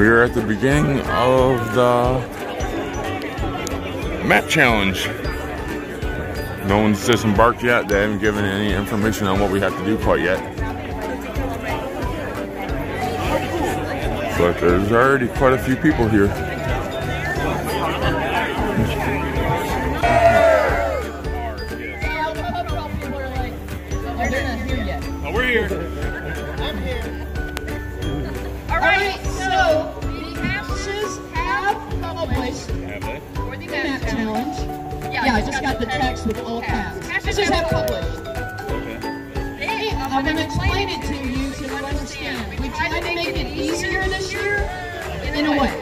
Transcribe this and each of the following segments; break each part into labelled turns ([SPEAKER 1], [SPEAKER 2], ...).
[SPEAKER 1] We're at the beginning of the map challenge. No one's disembarked yet. They haven't given any information on what we have to do quite yet. But there's already quite a few people here.
[SPEAKER 2] Published
[SPEAKER 3] Have they?
[SPEAKER 2] for the map challenge. Yeah, I just got the text with all caps. Ashes have published. Hey, I'm going to explain it to you so you understand. We tried to make it easier this year in a way.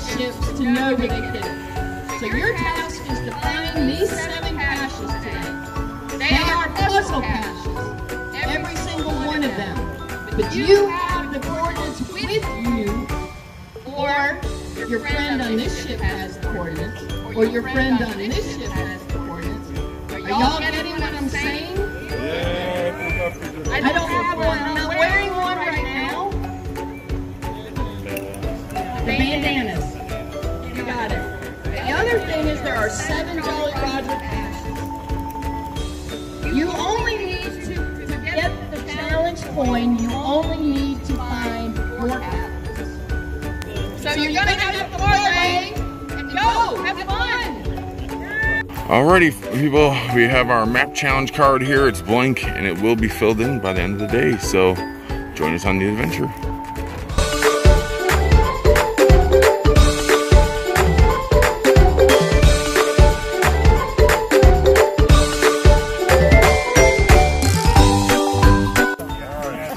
[SPEAKER 2] Ships to know where they hid it. So your task is to find these seven caches today. They are puzzle caches, every single one of them. But you have the coordinates with you or your friend on this ship has the coordinates, or your friend on this ship has the coordinates. Are y'all getting what I'm saying? I don't have one. I'm not wearing one right now. The bandanas. Thing is there are seven Jolly Roger passes. You only need to, to get the challenge coin, you only need to find your pass. So you're gonna have to parlay and go, have fun.
[SPEAKER 1] Alrighty, people, we have our map challenge card here. It's blank and it will be filled in by the end of the day. So join us on the adventure.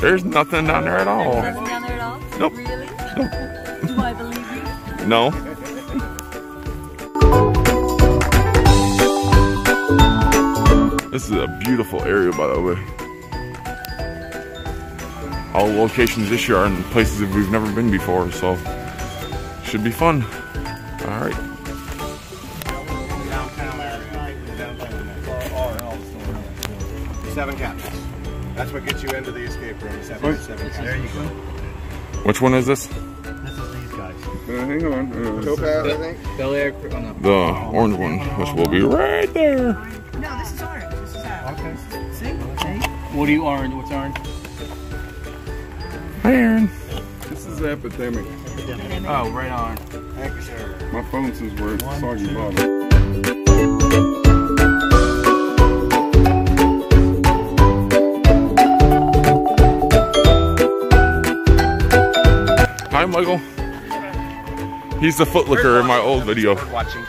[SPEAKER 1] There's nothing down there at all.
[SPEAKER 4] Nothing down there at all?
[SPEAKER 1] Nope.
[SPEAKER 4] Really? Do I believe you?
[SPEAKER 1] No. This is a beautiful area, by the way. All locations this year are in places that we've never been before, so should be fun. All right.
[SPEAKER 5] downtown area. Downtown. Seven captains. That's what gets you into the escape room. Seven, seven There you go.
[SPEAKER 1] Which one is this?
[SPEAKER 5] This is these guys.
[SPEAKER 1] Uh, hang on.
[SPEAKER 5] Uh, Topaz, I think.
[SPEAKER 3] Bel Air. Oh, no.
[SPEAKER 1] the orange one, which will be right there.
[SPEAKER 4] No, this is orange. This is ours.
[SPEAKER 5] Okay.
[SPEAKER 4] See? See?
[SPEAKER 3] What do you orange? What's orange?
[SPEAKER 1] Hi, Aaron.
[SPEAKER 6] This is the epidemic.
[SPEAKER 3] Oh, right on.
[SPEAKER 5] Thank you, sir.
[SPEAKER 6] My phone says we're at Soggy Bottom.
[SPEAKER 1] Hi, Michael. He's the footlicker in my old video.
[SPEAKER 5] Watching.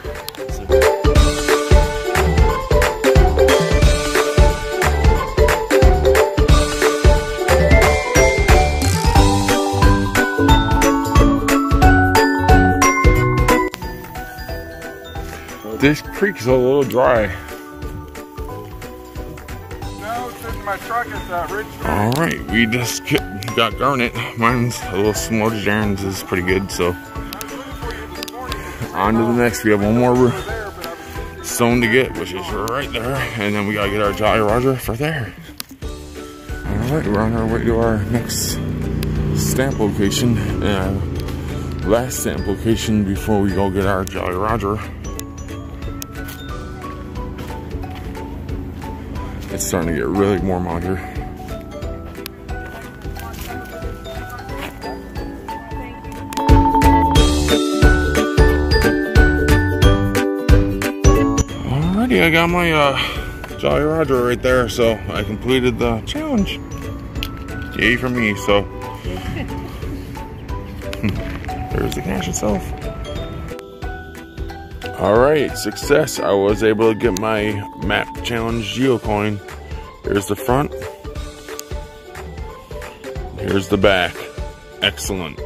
[SPEAKER 1] This creek's a little dry.
[SPEAKER 6] No, it's in my truck. It's that rich.
[SPEAKER 1] All right, we just get, got garnet. Mine's a little smudged. Aaron's is pretty good. So on to the next. We have one more zone to get, which is right there, and then we gotta get our Jolly Roger for there. All right, we're on our way to our next stamp location. Uh, last stamp location before we go get our Jolly Roger. It's starting to get really warm out here. Alrighty, I got my uh, Jolly Roger right there, so I completed the challenge. Yay for me, so. There's the cache itself. Alright, success. I was able to get my map challenge geocoin. Here's the front. Here's the back. Excellent.